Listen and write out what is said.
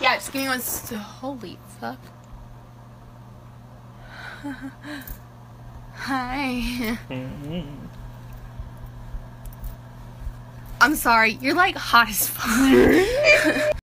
Yeah, just give me one. Holy fuck. Hi. Mm-hmm. I'm sorry. You're like hot as fuck.